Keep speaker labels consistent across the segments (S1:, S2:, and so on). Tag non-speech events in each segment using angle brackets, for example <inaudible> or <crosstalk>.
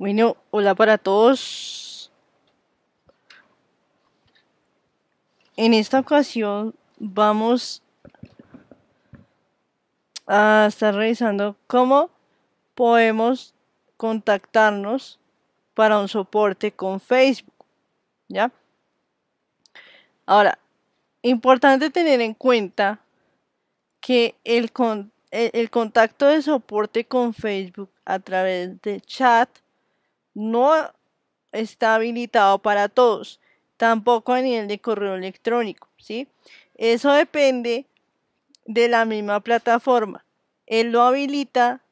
S1: Bueno, hola para todos. En esta ocasión vamos a estar revisando cómo podemos contactarnos para un soporte con Facebook. ¿Ya? Ahora, importante tener en cuenta que el, el, contacto de soporte con Facebook a través de chat no está habilitado para todos, tampoco a nivel de correo electrónico, ¿sí? Eso depende de la misma plataforma. Él lo habilita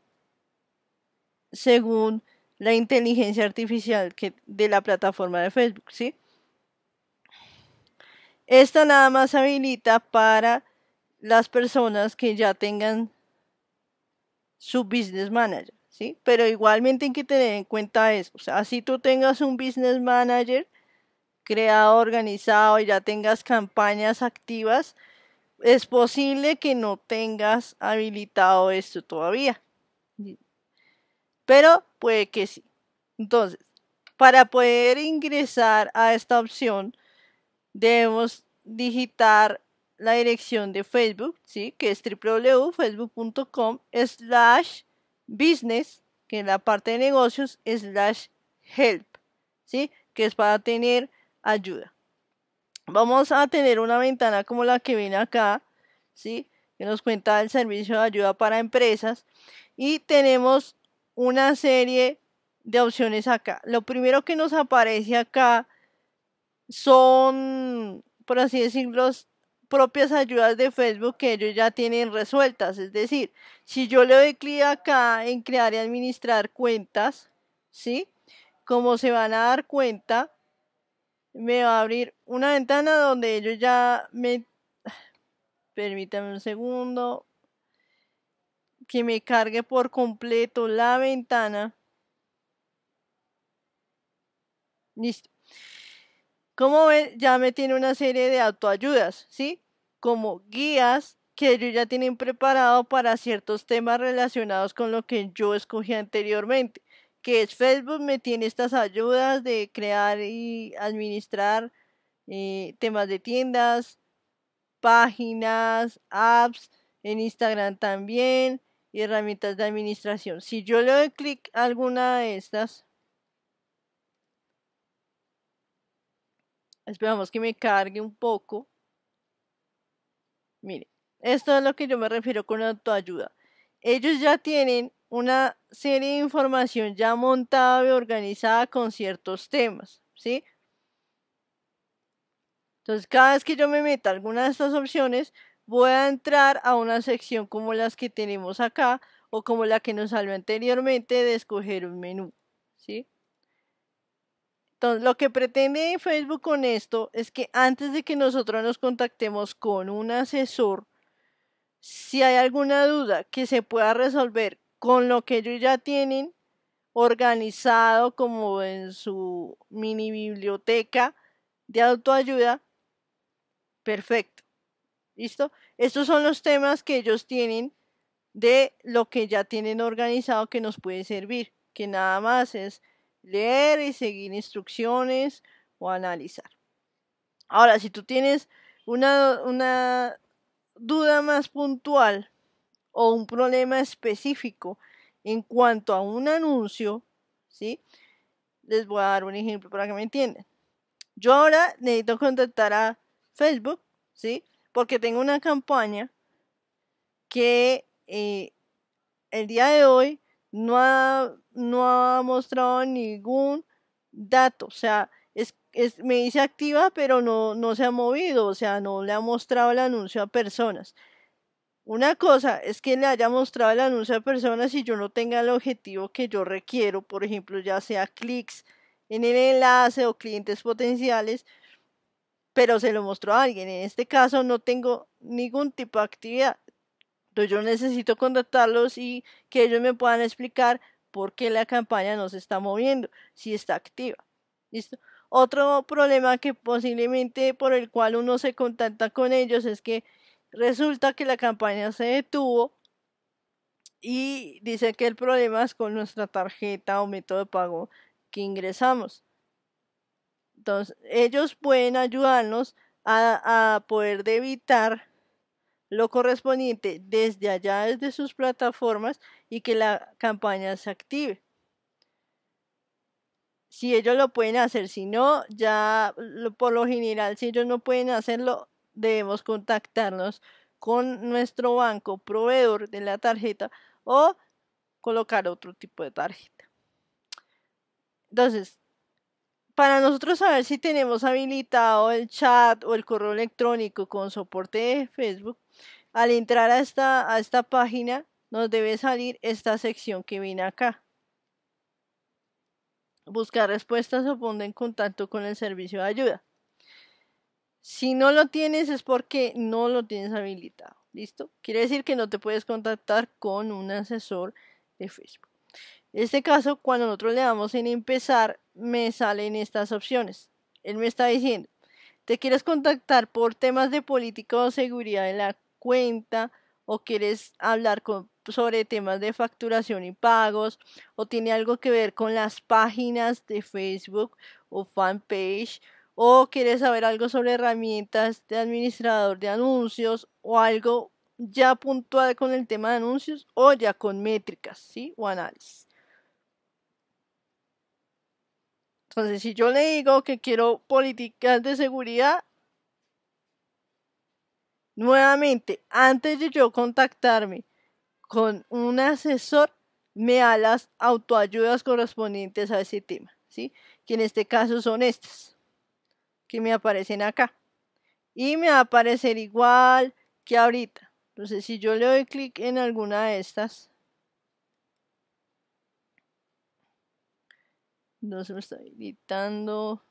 S1: según la inteligencia artificial que, de la plataforma de Facebook, ¿sí? Esto nada más habilita para las personas que ya tengan su business manager, Pero igualmente hay que tener en cuenta eso. O sea, si tú tengas un business manager creado, organizado y ya tengas campañas activas, es posible que no tengas habilitado esto todavía. Pero puede que sí. Entonces, para poder ingresar a esta opción, debemos digitar la dirección de Facebook, ¿sí? que es www.facebook.com slash business, que es la parte de negocios, slash help, ¿sí? que es para tener ayuda. Vamos a tener una ventana como la que viene acá, ¿sí? que nos cuenta el servicio de ayuda para empresas y tenemos una serie de opciones acá. Lo primero que nos aparece acá son, por así decirlo, propias ayudas de Facebook que ellos ya tienen resueltas. Es decir, si yo le doy clic acá en crear y administrar cuentas, ¿sí? Como se van a dar cuenta, me va a abrir una ventana donde ellos ya me... <sighs> Permítame un segundo. Que me cargue por completo la ventana. Listo. Como ven, ya me tiene una serie de autoayudas, ¿sí? Como guías que ellos ya tienen preparado para ciertos temas relacionados con lo que yo escogí anteriormente, que es Facebook me tiene estas ayudas de crear y administrar eh, temas de tiendas, páginas, apps, en Instagram también, y herramientas de administración. Si yo le doy clic a alguna de estas, Esperamos que me cargue un poco. Mire, esto es lo que yo me refiero con autoayuda. Ellos ya tienen una serie de información ya montada y organizada con ciertos temas, ¿sí? Entonces, cada vez que yo me meta alguna de estas opciones, voy a entrar a una sección como las que tenemos acá o como la que nos salió anteriormente de escoger un menú, ¿sí? Entonces, lo que pretende Facebook con esto es que antes de que nosotros nos contactemos con un asesor, si hay alguna duda que se pueda resolver con lo que ellos ya tienen organizado como en su mini biblioteca de autoayuda, perfecto. ¿Listo? Estos son los temas que ellos tienen de lo que ya tienen organizado que nos puede servir, que nada más es leer y seguir instrucciones o analizar. Ahora, si tú tienes una, una duda más puntual o un problema específico en cuanto a un anuncio, ¿sí? Les voy a dar un ejemplo para que me entiendan. Yo ahora necesito contactar a Facebook, ¿sí? Porque tengo una campaña que eh, el día de hoy no ha, no ha mostrado ningún dato, o sea, es, es, me dice activa, pero no, no se ha movido, o sea, no le ha mostrado el anuncio a personas. Una cosa es que le haya mostrado el anuncio a personas y yo no tenga el objetivo que yo requiero, por ejemplo, ya sea clics en el enlace o clientes potenciales, pero se lo mostró a alguien. En este caso no tengo ningún tipo de actividad. Yo necesito contactarlos y que ellos me puedan explicar por qué la campaña no se está moviendo, si está activa. ¿Listo? Otro problema que posiblemente por el cual uno se contacta con ellos es que resulta que la campaña se detuvo y dice que el problema es con nuestra tarjeta o método de pago que ingresamos. Entonces, ellos pueden ayudarnos a, a poder debitar lo correspondiente desde allá, desde sus plataformas y que la campaña se active. Si ellos lo pueden hacer, si no, ya por lo general, si ellos no pueden hacerlo, debemos contactarnos con nuestro banco proveedor de la tarjeta o colocar otro tipo de tarjeta. Entonces, para nosotros saber si tenemos habilitado el chat o el correo electrónico con soporte de Facebook, al entrar a esta, a esta página nos debe salir esta sección que viene acá. Buscar respuestas o poner en contacto con el servicio de ayuda. Si no lo tienes es porque no lo tienes habilitado. ¿Listo? Quiere decir que no te puedes contactar con un asesor de Facebook. En este caso, cuando nosotros le damos en empezar, me salen estas opciones. Él me está diciendo, ¿te quieres contactar por temas de política o seguridad de la cuenta? ¿O quieres hablar sobre temas de facturación y pagos? ¿O tiene algo que ver con las páginas de Facebook o fanpage? o quieres saber algo sobre herramientas de administrador de anuncios o algo ya puntual con el tema de anuncios o ya con métricas, ¿sí? O análisis. Entonces, si yo le digo que quiero políticas de seguridad, nuevamente, antes de yo contactarme con un asesor, me da las autoayudas correspondientes a ese tema, ¿sí? Que en este caso son estas que me aparecen acá. Y me va a aparecer igual que ahorita. Entonces, si yo le doy clic en alguna de estas, no se me está editando.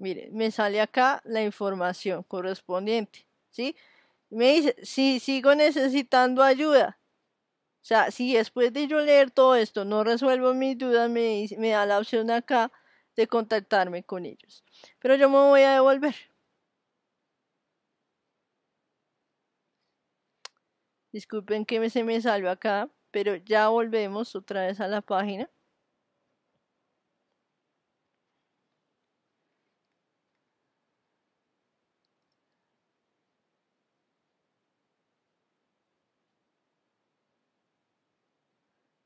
S1: Mire, me sale acá la información correspondiente, ¿sí? Me dice, si sigo necesitando ayuda. O sea, si después de yo leer todo esto no resuelvo mis dudas, me, me da la opción acá de contactarme con ellos. Pero yo me voy a devolver. Disculpen que se me salve acá, pero ya volvemos otra vez a la página.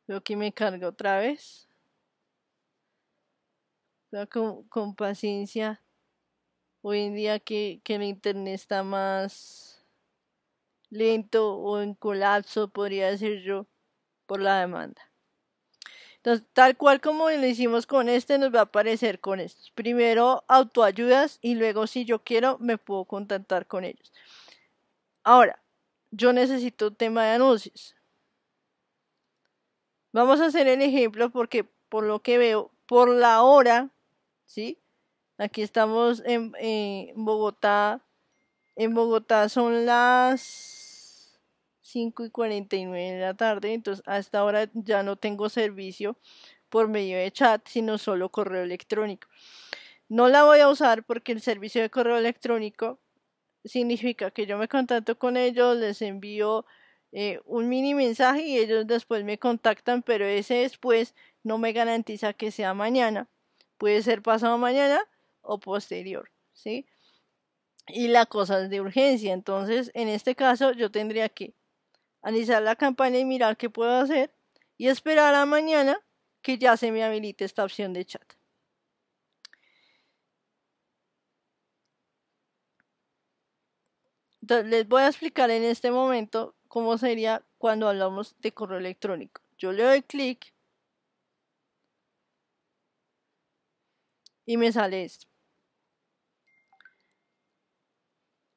S1: Veo que me carga otra vez con, paciencia. Hoy en día que, que el internet está más lento o en colapso, podría decir yo, por la demanda. Entonces, tal cual como lo hicimos con este, nos va a aparecer con estos. Primero autoayudas y luego si yo quiero me puedo contactar con ellos. Ahora, yo necesito un tema de anuncios. Vamos a hacer el ejemplo porque por lo que veo, por la hora ¿sí? Aquí estamos en, Bogotá. En Bogotá son las 5 y 49 de la tarde, entonces hasta ahora ya no tengo servicio por medio de chat, sino solo correo electrónico. No la voy a usar porque el servicio de correo electrónico significa que yo me contacto con ellos, les envío eh, un mini mensaje y ellos después me contactan, pero ese después no me garantiza que sea mañana Puede ser pasado mañana o posterior, ¿sí? Y la cosa es de urgencia. Entonces, en este caso, yo tendría que analizar la campaña y mirar qué puedo hacer y esperar a mañana que ya se me habilite esta opción de chat. Entonces, les voy a explicar en este momento cómo sería cuando hablamos de correo electrónico. Yo le doy clic y me sale esto.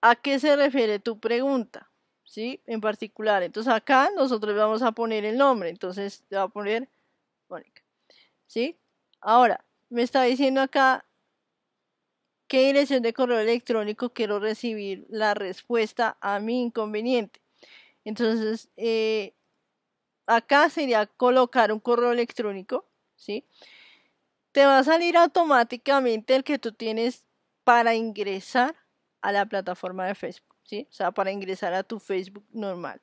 S1: ¿A qué se refiere tu pregunta? ¿Sí? En particular. Entonces acá nosotros vamos a poner el nombre. Entonces te va a poner Mónica. ¿Sí? Ahora, me está diciendo acá qué dirección de correo electrónico quiero recibir la respuesta a mi inconveniente. Entonces, eh, acá sería colocar un correo electrónico, ¿sí? te va a salir automáticamente el que tú tienes para ingresar a la plataforma de Facebook, ¿sí? O sea, para ingresar a tu Facebook normal.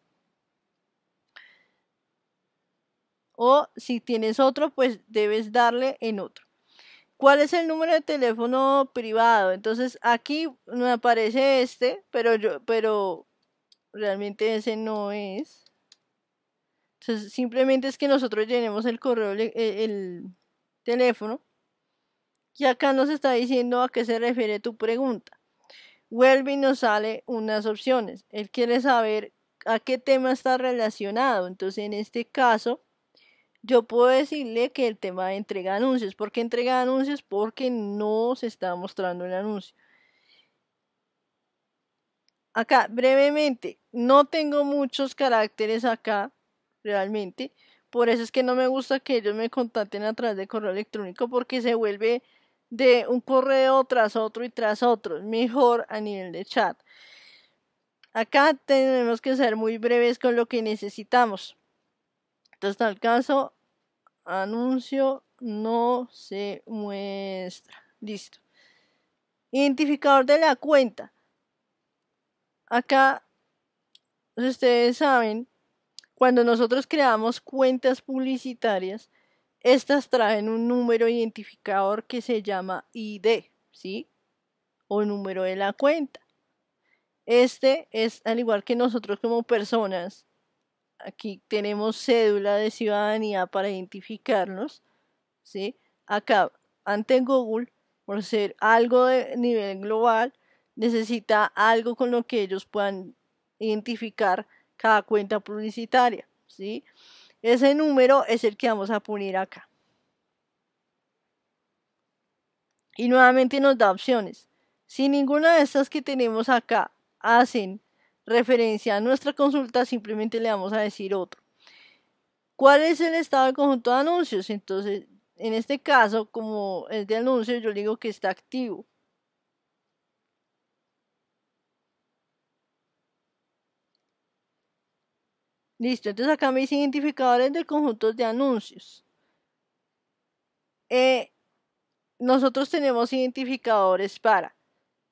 S1: o si tienes otro, pues debes darle en otro. ¿Cuál es el número de teléfono privado? Entonces aquí me aparece este, pero yo, pero realmente ese no es. Entonces simplemente es que nosotros llenemos el correo, e, el teléfono. Y acá nos está diciendo a qué se refiere tu pregunta. Vuelve y nos sale unas opciones. Él quiere saber a qué tema está relacionado. Entonces, en este caso, yo puedo decirle que el tema de entrega anuncios. ¿Por qué entrega anuncios? Porque no se está mostrando el anuncio. Acá, brevemente, no tengo muchos caracteres acá, realmente. Por eso es que no me gusta que ellos me contacten a través de correo electrónico porque se vuelve de un correo tras otro y tras otro. Mejor a nivel de chat. Acá tenemos que ser muy breves con lo que necesitamos. Entonces, tal caso, anuncio no se muestra. Listo. Identificador de la cuenta. Acá, ustedes saben, cuando nosotros creamos cuentas publicitarias, estas traen un número identificador que se llama ID, ¿sí? O número de la cuenta. Este es al igual que nosotros como personas. Aquí tenemos cédula de ciudadanía para identificarnos. ¿sí? Acá, ante Google, por ser algo de nivel global, necesita algo con lo que ellos puedan identificar cada cuenta publicitaria. ¿sí? Ese número es el que vamos a poner acá. Y nuevamente nos da opciones. Si ninguna de estas que tenemos acá hacen referencia a nuestra consulta, simplemente le vamos a decir otro. ¿Cuál es el estado del conjunto de anuncios? Entonces, en este caso, como es de anuncio, yo digo que está activo. Listo, entonces acá me dice identificadores de conjuntos de anuncios. Eh, nosotros tenemos identificadores para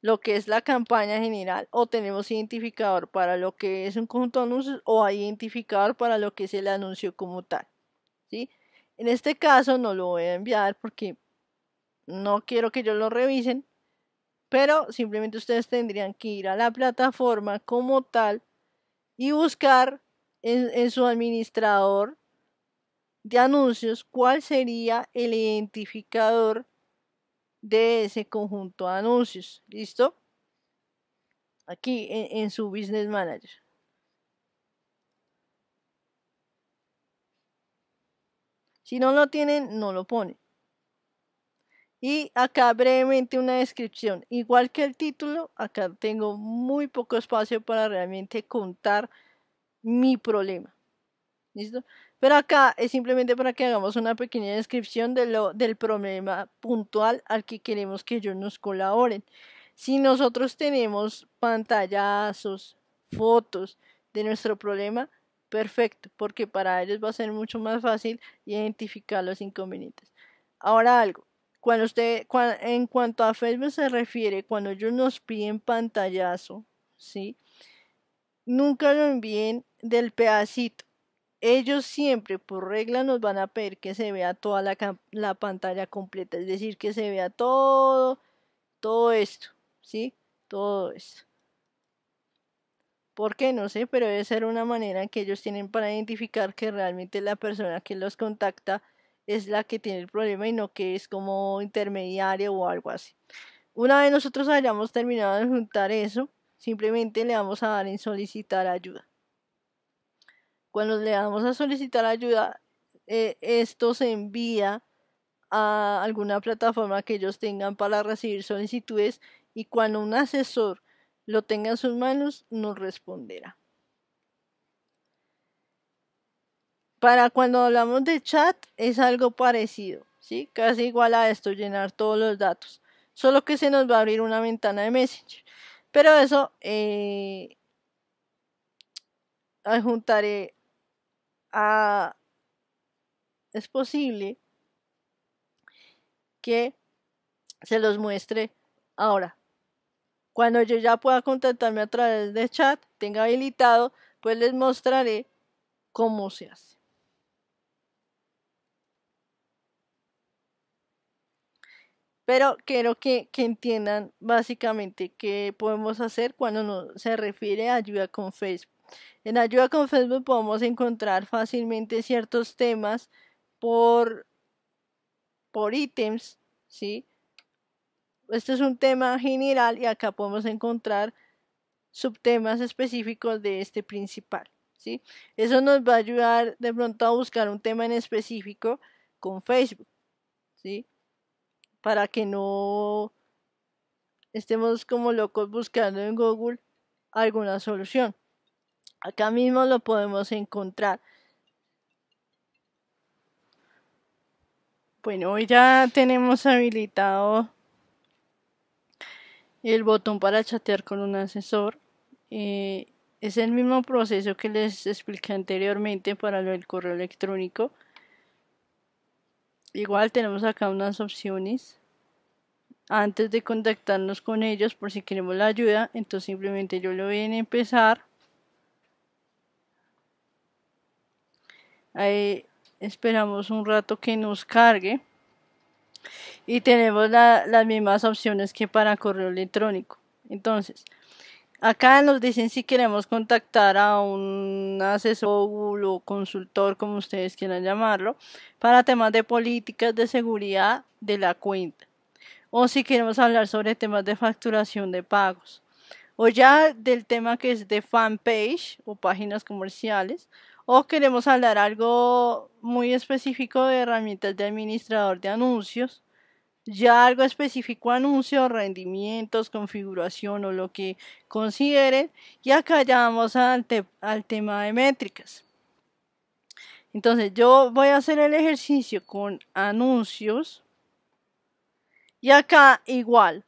S1: lo que es la campaña general o tenemos identificador para lo que es un conjunto de anuncios o hay identificador para lo que es el anuncio como tal. ¿sí? En este caso no lo voy a enviar porque no quiero que ellos lo revisen, pero simplemente ustedes tendrían que ir a la plataforma como tal y buscar en, en su administrador de anuncios cuál sería el identificador de ese conjunto de anuncios. ¿Listo? Aquí en, su Business Manager. Si no lo tienen, no lo ponen. Y acá brevemente una descripción. Igual que el título, acá tengo muy poco espacio para realmente contar mi problema. ¿Listo? Pero acá es simplemente para que hagamos una pequeña descripción de lo, del problema puntual al que queremos que ellos nos colaboren. Si nosotros tenemos pantallazos, fotos de nuestro problema, perfecto, porque para ellos va a ser mucho más fácil identificar los inconvenientes. Ahora algo, cuando usted, en cuanto a Facebook se refiere, cuando ellos nos piden pantallazo, ¿sí? Nunca lo envíen del pedacito ellos siempre por regla nos van a pedir que se vea toda la, pantalla completa, es decir, que se vea todo, todo esto, ¿sí? Todo esto. ¿Por qué? No sé, pero debe ser una manera que ellos tienen para identificar que realmente la persona que los contacta es la que tiene el problema y no que es como intermediario o algo así. Una vez nosotros hayamos terminado de juntar eso, simplemente le vamos a dar en solicitar ayuda. Cuando le damos a solicitar ayuda, eh, esto se envía a alguna plataforma que ellos tengan para recibir solicitudes y cuando un asesor lo tenga en sus manos, nos responderá. Para cuando hablamos de chat es algo parecido, ¿sí? Casi igual a esto, llenar todos los datos. Solo que se nos va a abrir una ventana de Messenger. Pero eso eh, adjuntaré Ah, es posible que se los muestre ahora. Cuando yo ya pueda contactarme a través de chat, tenga habilitado, pues les mostraré cómo se hace. Pero quiero que, entiendan básicamente qué podemos hacer cuando no se refiere a ayuda con Facebook. En ayuda con Facebook podemos encontrar fácilmente ciertos temas por, por ítems, ¿sí? Este es un tema general y acá podemos encontrar subtemas específicos de este principal, ¿sí? Eso nos va a ayudar de pronto a buscar un tema en específico con Facebook, ¿sí? Para que no estemos como locos buscando en Google alguna solución. Acá mismo lo podemos encontrar. Bueno, hoy ya tenemos habilitado el botón para chatear con un asesor. Eh, es el mismo proceso que les expliqué anteriormente para lo del correo electrónico. Igual tenemos acá unas opciones. Antes de contactarnos con ellos por si queremos la ayuda, entonces simplemente yo lo voy a empezar. Ahí esperamos un rato que nos cargue y tenemos las mismas opciones que para correo electrónico. Entonces, acá nos dicen si queremos contactar a un asesor o consultor, como ustedes quieran llamarlo, para temas de políticas de seguridad de la cuenta. O si queremos hablar sobre temas de facturación de pagos. O ya del tema que es de fanpage o páginas comerciales o queremos hablar algo muy específico de herramientas de administrador de anuncios, ya algo específico anuncios, rendimientos, configuración o lo que consideren, y acá ya vamos al, al tema de métricas. Entonces yo voy a hacer el ejercicio con anuncios y acá igual.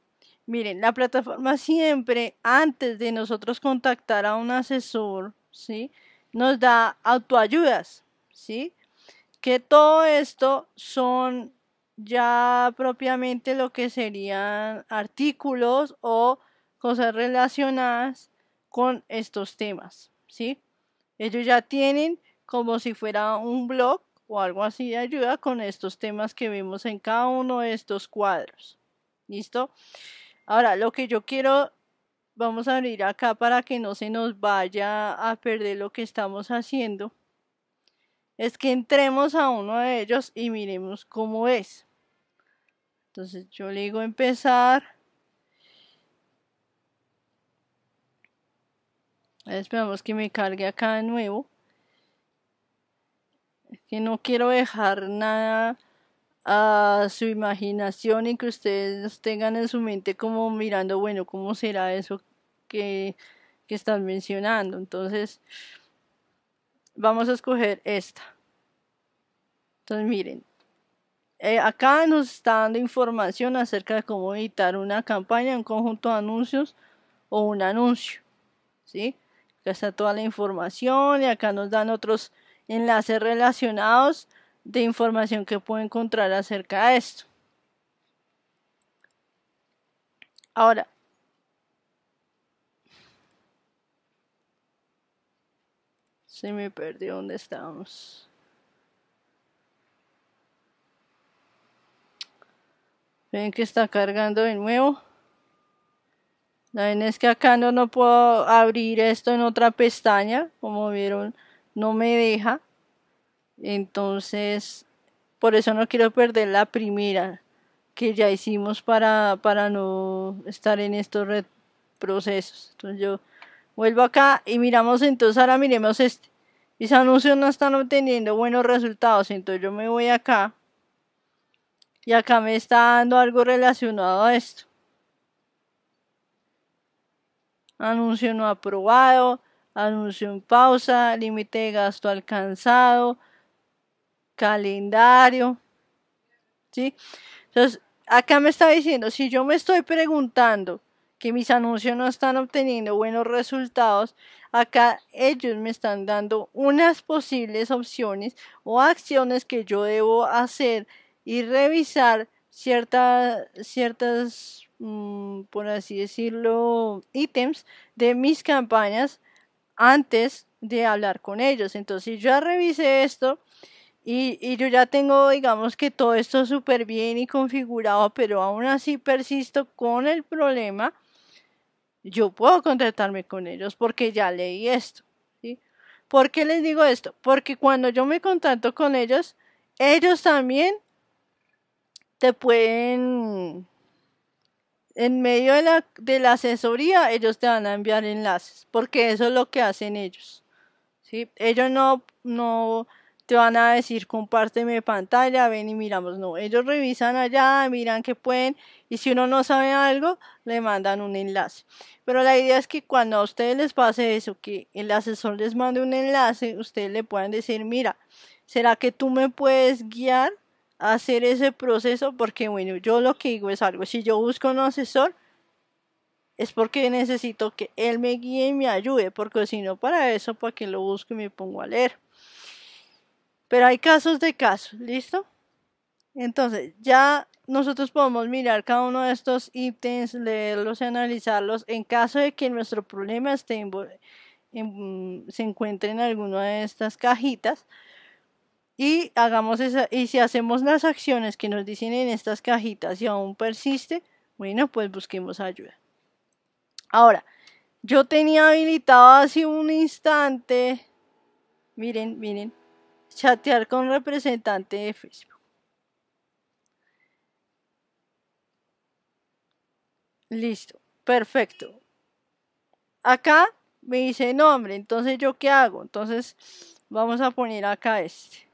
S1: Miren, la plataforma siempre antes de nosotros contactar a un asesor, ¿sí? Nos da autoayudas, ¿sí? Que todo esto son ya propiamente lo que serían artículos o cosas relacionadas con estos temas, ¿sí? Ellos ya tienen como si fuera un blog o algo así de ayuda con estos temas que vemos en cada uno de estos cuadros. ¿Listo? Ahora, lo que yo quiero Vamos a abrir acá para que no se nos vaya a perder lo que estamos haciendo. Es que entremos a uno de ellos y miremos cómo es. Entonces yo le digo empezar. Esperamos que me cargue acá de nuevo. Es que no quiero dejar nada a su imaginación y que ustedes tengan en su mente como mirando, bueno, ¿cómo será eso que, que están mencionando? Entonces, vamos a escoger esta. Entonces, miren, eh, acá nos está dando información acerca de cómo editar una campaña, un conjunto de anuncios o un anuncio. ¿Sí? Acá está toda la información y acá nos dan otros enlaces relacionados de información que puedo encontrar acerca de esto. Ahora, se me perdió dónde estábamos. Ven que está cargando de nuevo. La es que acá no puedo abrir esto en otra pestaña. Como vieron, no me deja. Entonces, por eso no quiero perder la primera que ya hicimos para, para no estar en estos procesos. Entonces yo vuelvo acá y miramos entonces, ahora miremos este. Mis anuncios no están obteniendo buenos resultados, entonces yo me voy acá y acá me está dando algo relacionado a esto. Anuncio no aprobado, anuncio en pausa, límite de gasto alcanzado, calendario. ¿Sí? Entonces, acá me está diciendo, si yo me estoy preguntando que mis anuncios no están obteniendo buenos resultados, acá ellos me están dando unas posibles opciones o acciones que yo debo hacer y revisar ciertas, ciertas, mm, por así decirlo, ítems de mis campañas antes de hablar con ellos. Entonces, si yo revisé esto, Y, y yo ya tengo, digamos que todo esto súper bien y configurado, pero aún así persisto con el problema, yo puedo contactarme con ellos porque ya leí esto. ¿sí? ¿Por qué les digo esto? Porque cuando yo me contacto con ellos, ellos también te pueden, en medio de la, de la asesoría, ellos te van a enviar enlaces, porque eso es lo que hacen ellos. ¿sí? Ellos no, no te van a decir compárteme pantalla, ven y miramos. No, ellos revisan allá, miran que pueden y si uno no sabe algo, le mandan un enlace. Pero la idea es que cuando a ustedes les pase eso, que el asesor les mande un enlace, ustedes le puedan decir, mira, ¿será que tú me puedes guiar a hacer ese proceso? Porque bueno, yo lo que digo es algo, si yo busco un asesor, es porque necesito que él me guíe y me ayude, porque si no, para eso, para que lo busco y me pongo a leer. Pero hay casos de casos, ¿listo? Entonces, ya nosotros podemos mirar cada uno de estos ítems, leerlos y analizarlos en caso de que nuestro problema esté en, se encuentre en alguna de estas cajitas y hagamos esa, y si hacemos las acciones que nos dicen en estas cajitas y aún persiste, bueno, pues busquemos ayuda. Ahora, yo tenía habilitado hace un instante, miren, miren, chatear con representante de Facebook. Listo, perfecto. Acá me dice nombre, entonces yo qué hago? Entonces vamos a poner acá este.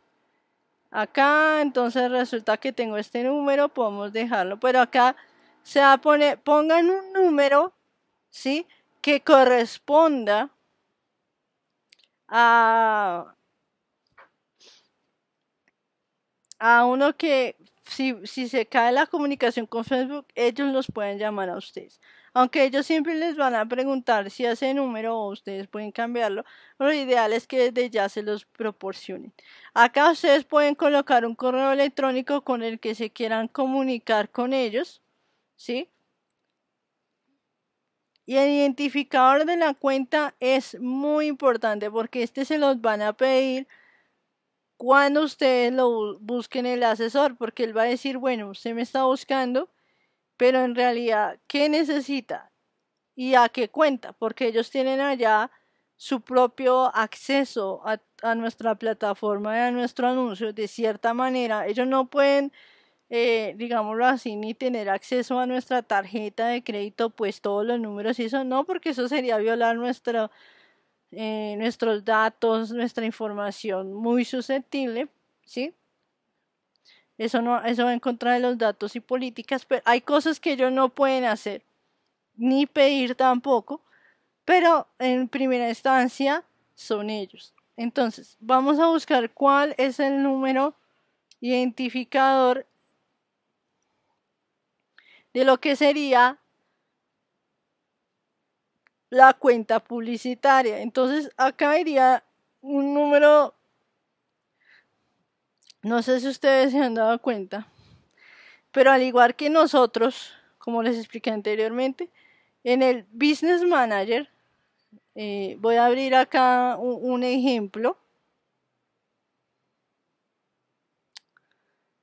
S1: Acá entonces resulta que tengo este número, podemos dejarlo, pero acá se va a poner, pongan un número, ¿sí? Que corresponda a, a uno que si, si se cae la comunicación con Facebook, ellos los pueden llamar a ustedes. Aunque ellos siempre les van a preguntar si ese número o ustedes pueden cambiarlo, lo ideal es que desde ya se los proporcionen. Acá ustedes pueden colocar un correo electrónico con el que se quieran comunicar con ellos, ¿sí? Y el identificador de la cuenta es muy importante porque este se los van a pedir cuando ustedes lo busquen el asesor, porque él va a decir, bueno, usted me está buscando, pero en realidad, ¿qué necesita? ¿Y a qué cuenta? Porque ellos tienen allá su propio acceso a, nuestra plataforma y a nuestro anuncio. De cierta manera, ellos no pueden, eh, digámoslo así, ni tener acceso a nuestra tarjeta de crédito, pues todos los números y eso no, porque eso sería violar nuestro eh, nuestros datos, nuestra información muy susceptible, ¿sí? Eso no, eso va en contra de los datos y políticas, pero hay cosas que ellos no pueden hacer, ni pedir tampoco, pero en primera instancia son ellos. Entonces, vamos a buscar cuál es el número identificador de lo que sería la cuenta publicitaria. Entonces acá iría un número, no sé si ustedes se han dado cuenta, pero al igual que nosotros, como les expliqué anteriormente, en el Business Manager, eh, voy a abrir acá un, ejemplo.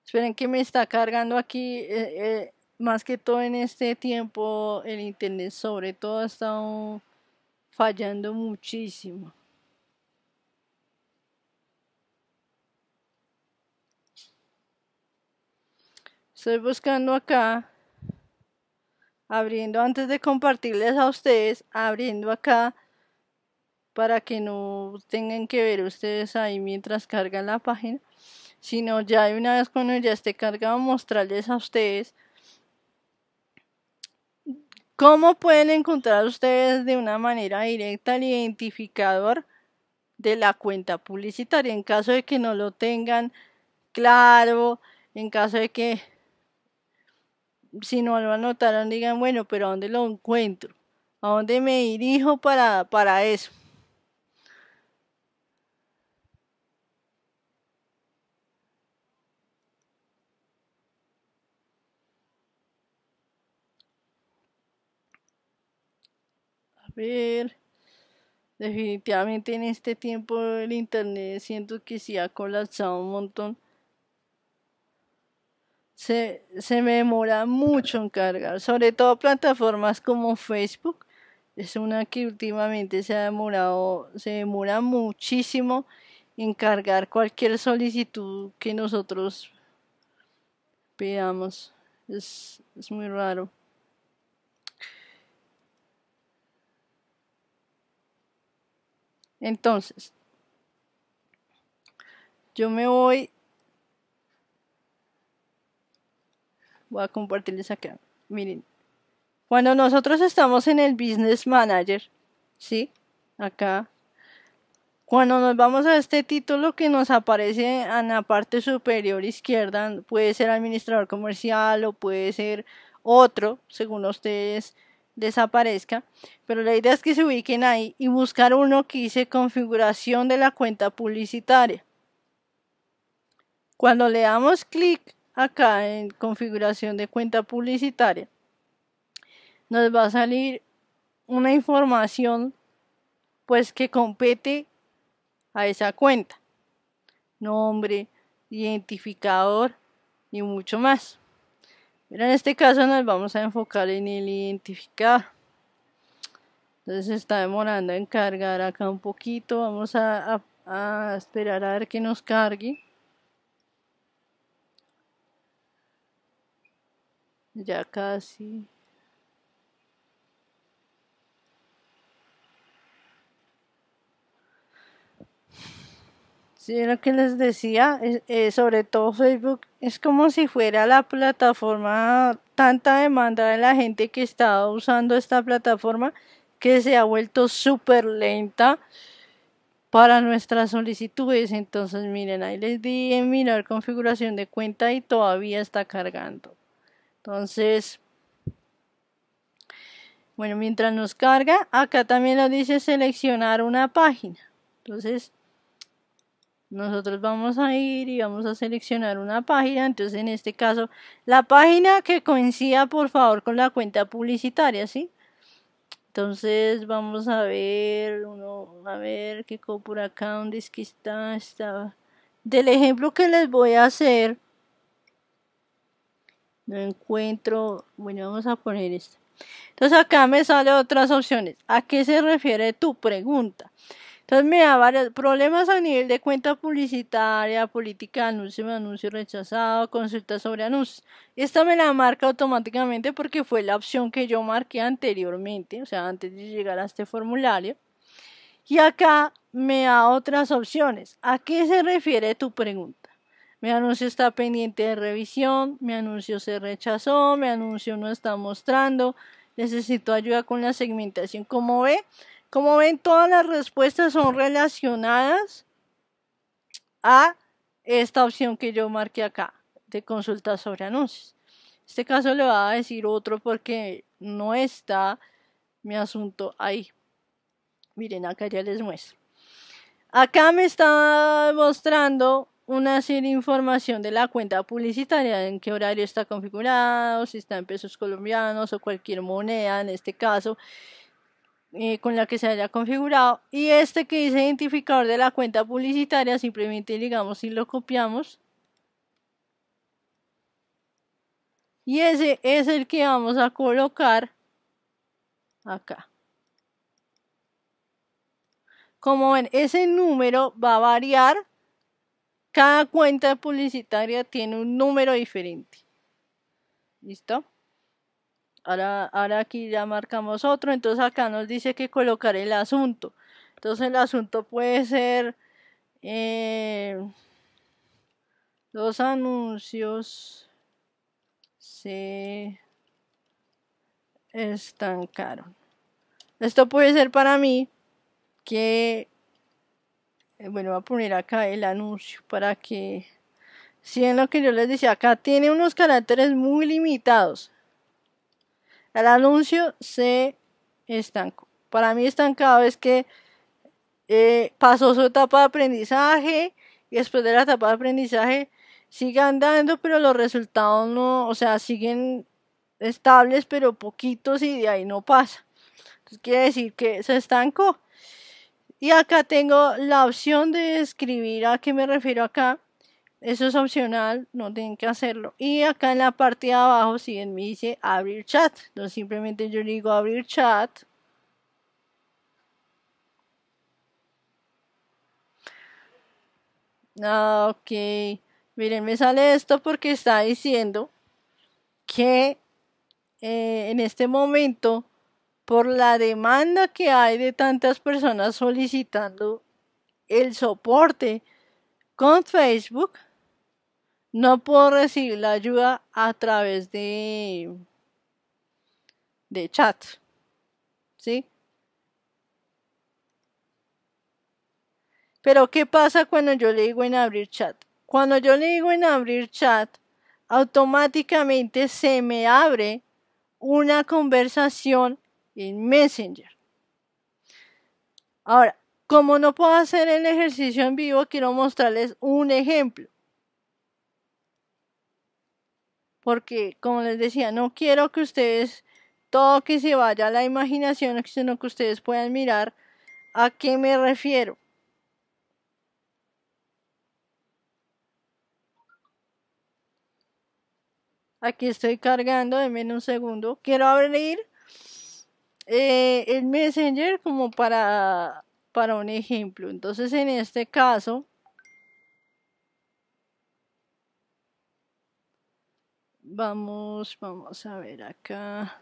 S1: Esperen que me está cargando aquí. Eh, eh, más que todo en este tiempo el internet sobre todo ha estado fallando muchísimo. Estoy buscando acá, abriendo antes de compartirles a ustedes, abriendo acá para que no tengan que ver ustedes ahí mientras cargan la página, sino ya de una vez cuando ya esté cargado mostrarles a ustedes ¿Cómo pueden encontrar ustedes de una manera directa el identificador de la cuenta publicitaria en caso de que no lo tengan claro, en caso de que si no lo anotaron digan, bueno, pero ¿a dónde lo encuentro? ¿A dónde me dirijo para, para eso? Ver. Definitivamente en este tiempo el internet siento que sí ha colapsado un montón. Se, se me demora mucho en cargar, sobre todo plataformas como Facebook. Es una que últimamente se ha demorado, se demora muchísimo en cargar cualquier solicitud que nosotros pidamos. Es, es muy raro. Entonces, yo me voy, voy a compartirles acá. Miren, cuando nosotros estamos en el Business Manager, ¿sí? Acá, cuando nos vamos a este título que nos aparece en la parte superior izquierda, puede ser administrador comercial o puede ser otro, según ustedes desaparezca, pero la idea es que se ubiquen ahí y buscar uno que dice configuración de la cuenta publicitaria. Cuando le damos clic acá en configuración de cuenta publicitaria, nos va a salir una información pues que compete a esa cuenta. Nombre, identificador y mucho más. Pero en este caso nos vamos a enfocar en el identificador. Entonces está demorando en cargar acá un poquito. Vamos a, a esperar a ver que nos cargue. Ya casi. Sí, lo que les decía, eh, sobre todo Facebook, es como si fuera la plataforma, tanta demanda de la gente que está usando esta plataforma que se ha vuelto súper lenta para nuestras solicitudes. Entonces, miren, ahí les di en mirar configuración de cuenta y todavía está cargando. Entonces, bueno, mientras nos carga, acá también nos dice seleccionar una página. Entonces, nosotros vamos a ir y vamos a seleccionar una página. Entonces en este caso la página que coincida por favor con la cuenta publicitaria ¿sí? entonces vamos a ver uno a ver qué por acá donde es que está está. Del ejemplo que les voy a hacer no encuentro bueno vamos a poner esto entonces acá me salen otras opciones. A qué se refiere tu pregunta entonces me da varios problemas a nivel de cuenta publicitaria, política de anuncio, anuncio rechazado, consulta sobre anuncios. Esta me la marca automáticamente porque fue la opción que yo marqué anteriormente, o sea, antes de llegar a este formulario. Y acá me da otras opciones. ¿A qué se refiere tu pregunta? Mi anuncio está pendiente de revisión, mi anuncio se rechazó, mi anuncio no está mostrando, necesito ayuda con la segmentación. Como ve, como ven, todas las respuestas son relacionadas a esta opción que yo marqué acá de consulta sobre anuncios. Este caso le voy a decir otro porque no está mi asunto ahí. Miren, acá ya les muestro. Acá me está mostrando una serie de información de la cuenta publicitaria, en qué horario está configurado, si está en pesos colombianos o cualquier moneda en este caso. Eh, con la que se haya configurado. Y este que dice identificador de la cuenta publicitaria simplemente digamos si lo copiamos. Y ese es el que vamos a colocar acá. Como ven ese número va a variar. Cada cuenta publicitaria tiene un número diferente. Listo Ahora, ahora aquí ya marcamos otro, entonces acá nos dice que colocar el asunto. Entonces el asunto puede ser eh, los anuncios se estancaron. Esto puede ser para mí que, eh, bueno, voy a poner acá el anuncio para que, si en lo que yo les decía, acá tiene unos caracteres muy limitados. El anuncio se estancó. Para mí estancado es que eh, pasó su etapa de aprendizaje y después de la etapa de aprendizaje sigue andando, pero los resultados no, o sea, siguen estables, pero poquitos y de ahí no pasa. Entonces quiere decir que se estancó. Y acá tengo la opción de escribir a qué me refiero acá. Eso es opcional, no tienen que hacerlo. Y acá en la parte de abajo, si me dice abrir chat. Entonces simplemente yo digo abrir chat. Ah, ok. Miren, me sale esto porque está diciendo que eh, en este momento, por la demanda que hay de tantas personas solicitando el soporte con Facebook, no puedo recibir la ayuda a través de, de chat. ¿Sí? Pero ¿qué pasa cuando yo le digo en abrir chat? Cuando yo le digo en abrir chat, automáticamente se me abre una conversación en Messenger. Ahora, como no puedo hacer el ejercicio en vivo, quiero mostrarles un ejemplo. Porque, como les decía, no quiero que ustedes todo que se vaya a la imaginación, sino que ustedes puedan mirar a qué me refiero. Aquí estoy cargando, denme un segundo. Quiero abrir eh, el Messenger como para, para un ejemplo. Entonces, en este caso, vamos, vamos a ver acá.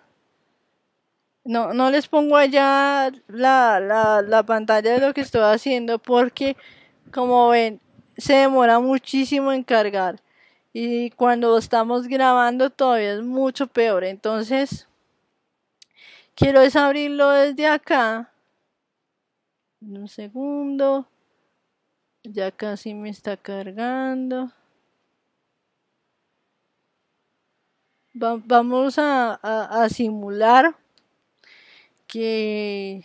S1: No, no les pongo allá la, la, la pantalla de lo que estoy haciendo porque, como ven, se demora muchísimo en cargar y cuando estamos grabando todavía es mucho peor. Entonces, quiero desabrirlo desde acá. Un segundo. Ya casi me está cargando. Vamos a, simular que,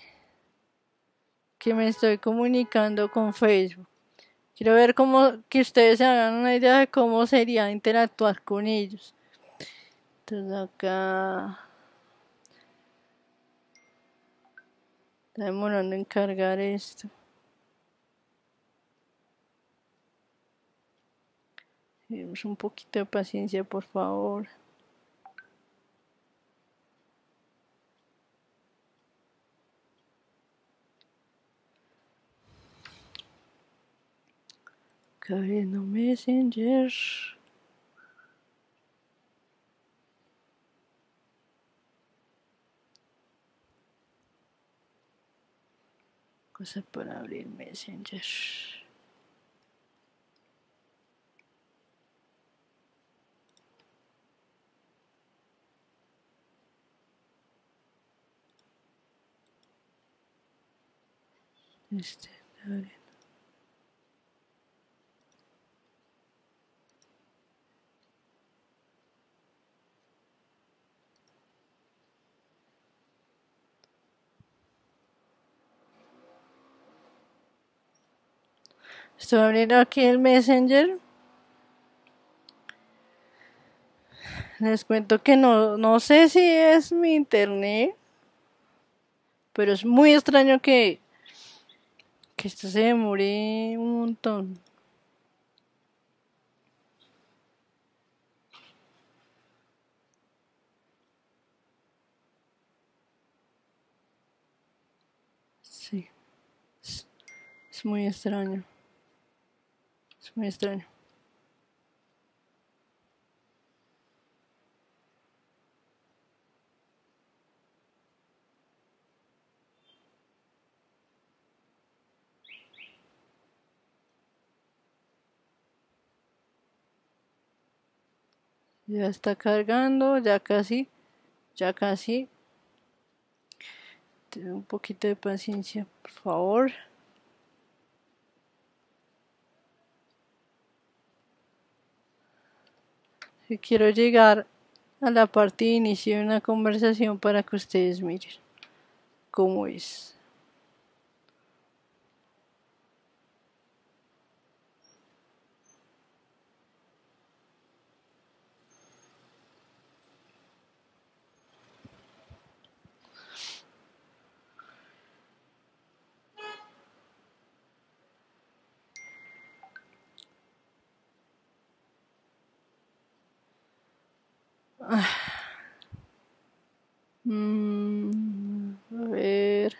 S1: que me estoy comunicando con Facebook. Quiero ver cómo, que ustedes se hagan una idea de cómo sería interactuar con ellos. Entonces acá... Está demorando en cargar esto. Un poquito de paciencia, por favor. No Messenger. Cosa para abrir Messenger. Este, Estoy abriendo aquí el Messenger. Les cuento que no, no sé si es mi internet, pero es muy extraño que, que esto se demore un montón. Sí, es muy extraño. Muy extraño. Ya está cargando, ya casi, ya casi. Ten un poquito de paciencia, por favor. Quiero llegar a la parte de inicio de una conversación para que ustedes miren cómo es. <sighs> Mm, a ver.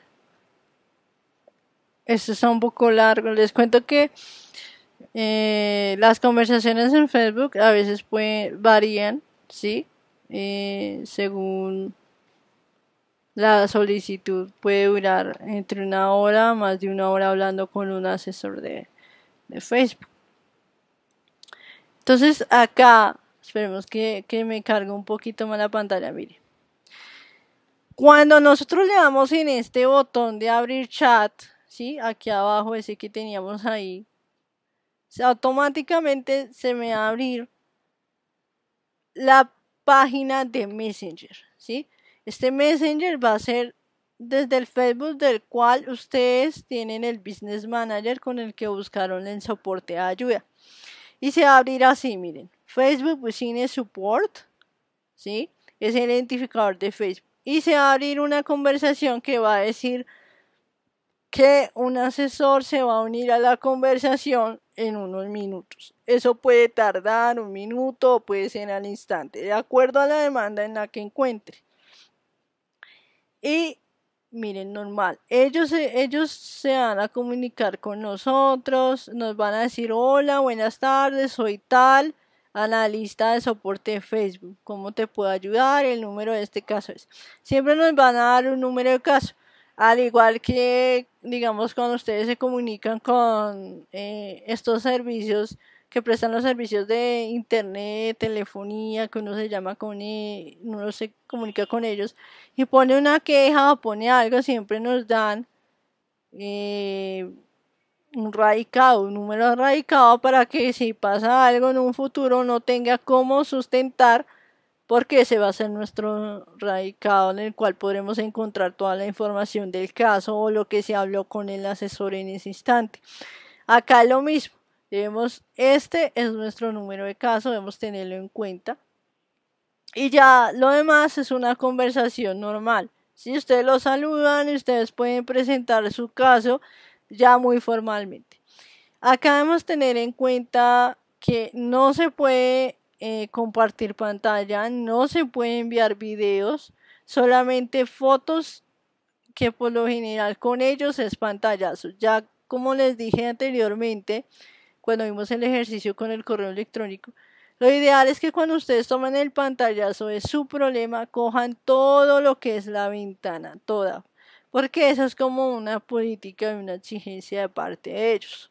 S1: Esto está un poco largo. Les cuento que eh, las conversaciones en Facebook a veces pueden, varían, ¿sí? Eh, según la solicitud puede durar entre una hora, más de una hora hablando con un asesor de, de Facebook. Entonces acá, esperemos que, que me cargue un poquito más la pantalla, mire. Cuando nosotros le damos en este botón de abrir chat, ¿sí? Aquí abajo, ese que teníamos ahí, automáticamente se me va a abrir la página de Messenger, ¿sí? Este Messenger va a ser desde el Facebook del cual ustedes tienen el Business Manager con el que buscaron el soporte de ayuda. Y se va a abrir así, miren. Facebook Business Support, ¿sí? Es el identificador de Facebook. Y se va a abrir una conversación que va a decir que un asesor se va a unir a la conversación en unos minutos. Eso puede tardar un minuto o puede ser al instante, de acuerdo a la demanda en la que encuentre. Y miren, normal, ellos, ellos se van a comunicar con nosotros, nos van a decir, hola, buenas tardes, soy tal, analista de soporte de Facebook, ¿cómo te puedo ayudar? El número de este caso es. Siempre nos van a dar un número de caso. Al igual que, digamos, cuando ustedes se comunican con eh, estos servicios que prestan los servicios de internet, telefonía, que uno se llama con e, uno se comunica con ellos y pone una queja o pone algo, siempre nos dan eh, un radicado, un número radicado para que si pasa algo en un futuro no tenga cómo sustentar porque ese va a ser nuestro radicado en el cual podremos encontrar toda la información del caso o lo que se habló con el asesor en ese instante. Acá lo mismo, debemos, este es nuestro número de caso, debemos tenerlo en cuenta. Y ya lo demás es una conversación normal. Si ustedes lo saludan, ustedes pueden presentar su caso ya muy formalmente. Acá debemos tener en cuenta que no se puede eh, compartir pantalla, no se puede enviar videos, solamente fotos que por lo general con ellos es pantallazo. Ya como les dije anteriormente, cuando vimos el ejercicio con el correo electrónico, lo ideal es que cuando ustedes toman el pantallazo es su problema, cojan todo lo que es la ventana, toda, porque eso es como una política y una exigencia de parte de ellos.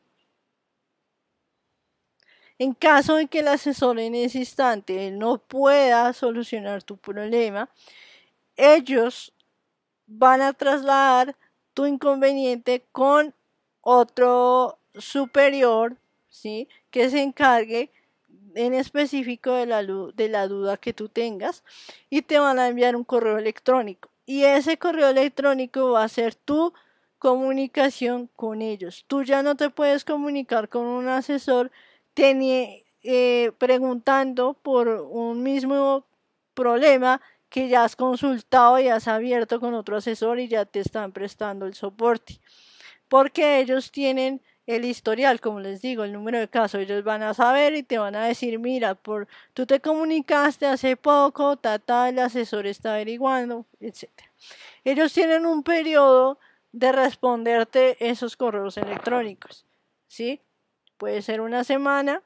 S1: En caso de que el asesor en ese instante no pueda solucionar tu problema, ellos van a trasladar tu inconveniente con otro superior, ¿sí? Que se encargue en específico de la, de la duda que tú tengas y te van a enviar un correo electrónico. Y ese correo electrónico va a ser tu comunicación con ellos. Tú ya no te puedes comunicar con un asesor eh, preguntando por un mismo problema que ya has consultado y has abierto con otro asesor y ya te están prestando el soporte. Porque ellos tienen el historial, como les digo, el número de casos, ellos van a saber y te van a decir, mira, por tú te comunicaste hace poco, ta, el asesor está averiguando, etc. Ellos tienen un periodo de responderte esos correos electrónicos, ¿sí? Puede ser una semana.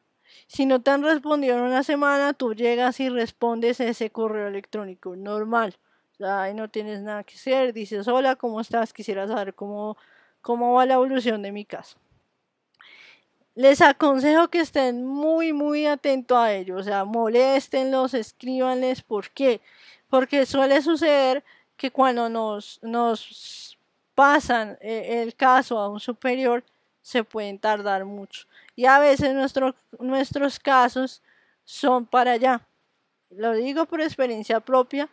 S1: Si no te han respondido en una semana, tú llegas y respondes ese correo electrónico normal. O ahí no tienes nada que hacer. Dices, hola, ¿cómo estás? Quisiera saber cómo, cómo va la evolución de mi caso. Les aconsejo que estén muy, muy atentos a ello. O sea, moléstenlos, escríbanles. ¿Por qué? Porque suele suceder que cuando nos, nos pasan eh, el caso a un superior, se pueden tardar mucho. Y a veces nuestros casos son para allá. Lo digo por experiencia propia,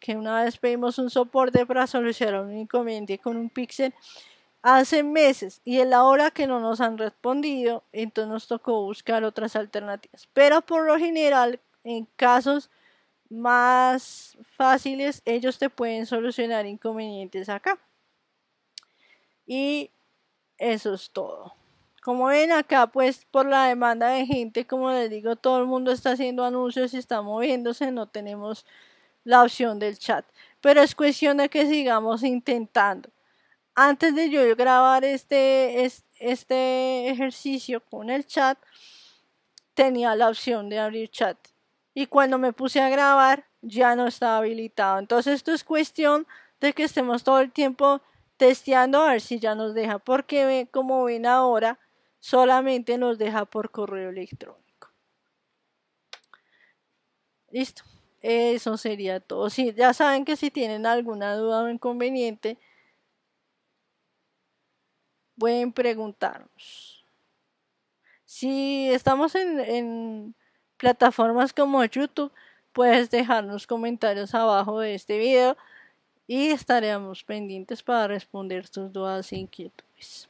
S1: que una vez pedimos un soporte para solucionar un inconveniente con un pixel hace meses y en la hora que no nos han respondido, entonces nos tocó buscar otras alternativas. Pero por lo general, en casos más fáciles, ellos te pueden solucionar inconvenientes acá. Y eso es todo. Como ven acá, pues por la demanda de gente, como les digo, todo el mundo está haciendo anuncios y está moviéndose, no tenemos la opción del chat. Pero es cuestión de que sigamos intentando. Antes de yo grabar este, este ejercicio con el chat, tenía la opción de abrir chat. Y cuando me puse a grabar, ya no estaba habilitado. Entonces esto es cuestión de que estemos todo el tiempo testeando a ver si ya nos deja. Porque como ven ahora, solamente nos deja por correo electrónico. Listo. Eso sería todo. Si, ya saben que si tienen alguna duda o inconveniente, pueden preguntarnos. Si estamos en, plataformas como YouTube, puedes dejarnos comentarios abajo de este video y estaremos pendientes para responder tus dudas e inquietudes.